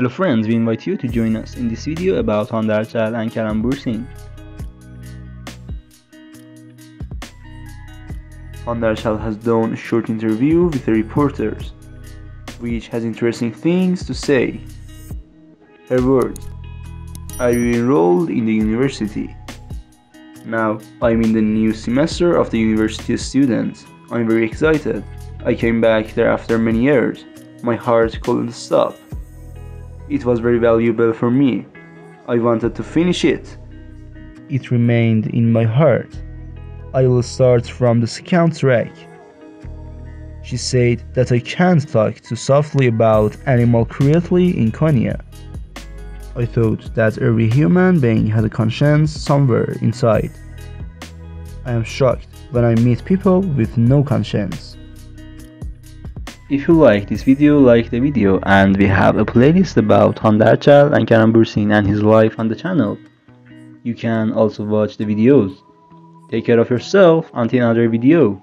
Hello friends, we invite you to join us in this video about Hande Ercel and Kerem Bursin. Handarchal has done a short interview with the reporters, which has interesting things to say. Her words, I enrolled in the university. Now I'm in the new semester of the university students. I'm very excited. I came back there after many years. My heart couldn't stop. It was very valuable for me. I wanted to finish it. It remained in my heart. I will start from the second track. She said that I can't talk too softly about animal cruelty in Konya. I thought that every human being had a conscience somewhere inside. I am shocked when I meet people with no conscience. If you like this video, like the video and we have a playlist about Hande Ercel and Kerem Bursin and his life on the channel. You can also watch the videos. Take care of yourself until another video.